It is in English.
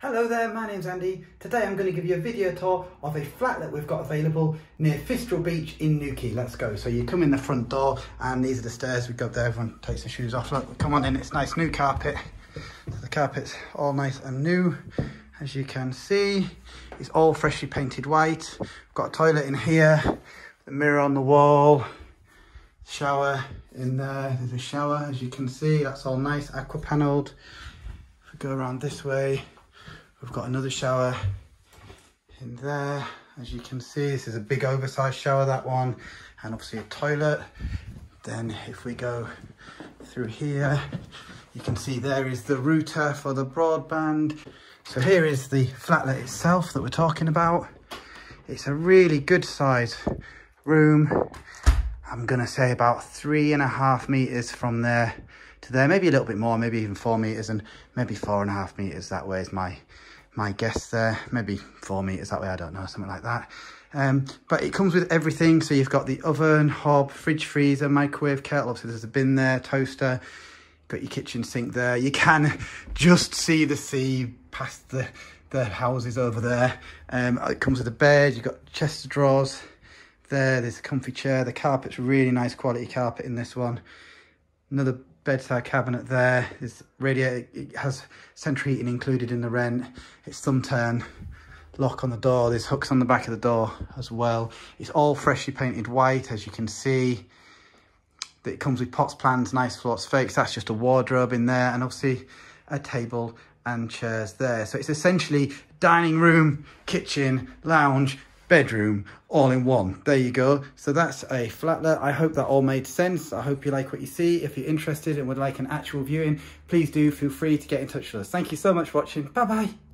Hello there, my name's Andy. Today I'm going to give you a video tour of a flat that we've got available near Fistral Beach in Newquay. Let's go. So you come in the front door and these are the stairs. We go up there, everyone takes their shoes off. Look, come on in, it's nice new carpet. So the carpet's all nice and new. As you can see, it's all freshly painted white. We've got a toilet in here, the mirror on the wall, shower in there. There's a shower, as you can see, that's all nice, aqua panelled. If we go around this way, we've got another shower in there. As you can see, this is a big oversized shower, that one, and obviously a toilet. Then if we go through here, you can see there is the router for the broadband. So here is the flatlet itself that we're talking about. It's a really good size room. I'm gonna say about three and a half meters from there to there, maybe a little bit more, maybe even four meters and maybe four and a half meters that way is my my guess there. Maybe four meters that way, I don't know, something like that. Um, but it comes with everything. So you've got the oven, hob, fridge, freezer, microwave, kettle. Obviously there's a bin there, toaster, got your kitchen sink there. You can just see the sea past the, the houses over there. Um, it comes with a bed, you've got chest of drawers there. There's a comfy chair. The carpet's really nice quality carpet in this one. Another bedside cabinet there. This radiator, it has central heating included in the rent. It's thumb turn lock on the door. There's hooks on the back of the door as well. It's all freshly painted white, as you can see. It comes with pots, plants, nice floors, fakes. That's just a wardrobe in there. And obviously a table and chairs there. So it's essentially dining room, kitchen, lounge, bedroom, all in one. There you go. So that's a flatlet. I hope that all made sense. I hope you like what you see. If you're interested and would like an actual viewing, please do feel free to get in touch with us. Thank you so much for watching. Bye-bye.